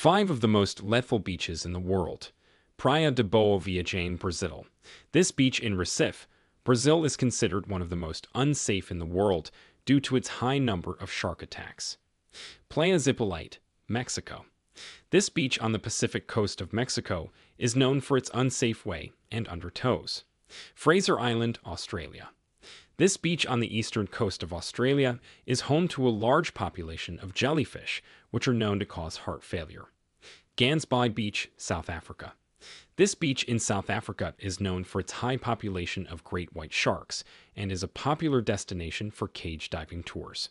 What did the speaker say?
Five of the most lethal beaches in the world. Praia de Boa Viagem, Brazil. This beach in Recife, Brazil is considered one of the most unsafe in the world due to its high number of shark attacks. Playa Zipolite, Mexico. This beach on the Pacific coast of Mexico is known for its unsafe way and undertows. Fraser Island, Australia. This beach on the eastern coast of Australia is home to a large population of jellyfish, which are known to cause heart failure. Gansbaai Beach, South Africa. This beach in South Africa is known for its high population of great white sharks and is a popular destination for cage diving tours.